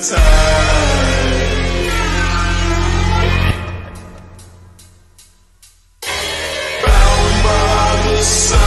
time. Bound by the sun.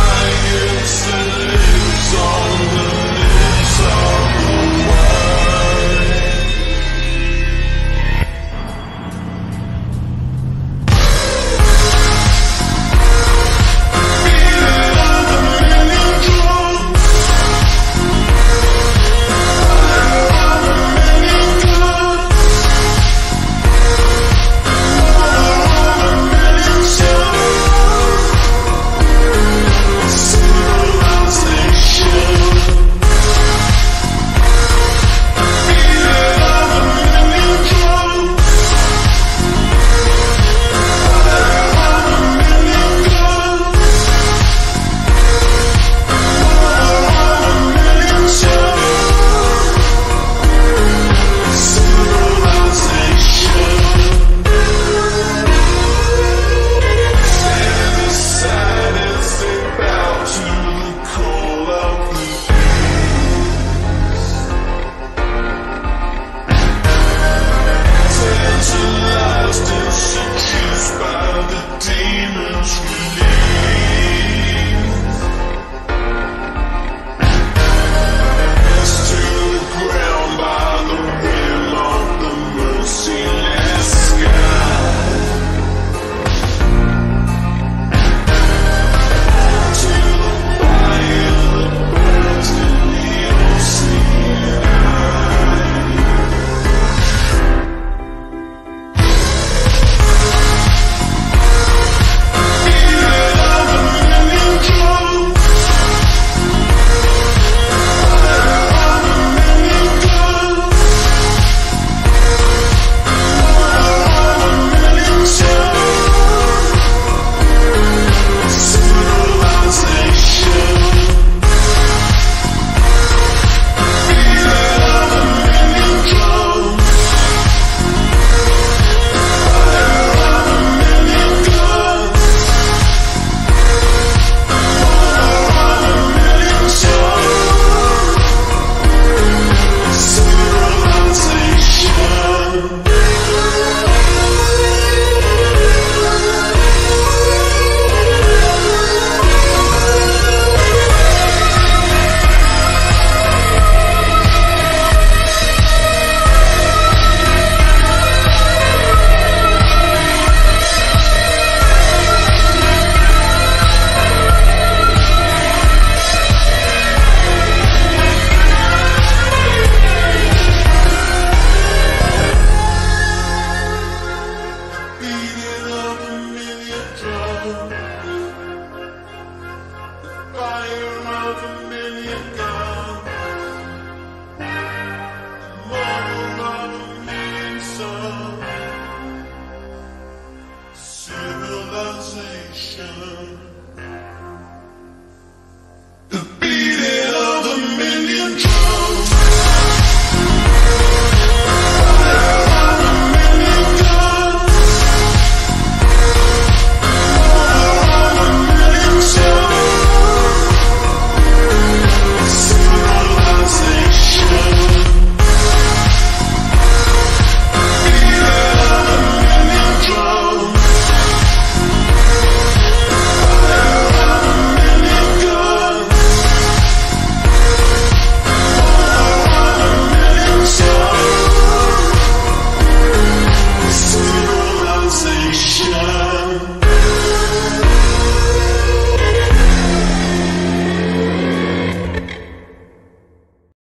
you.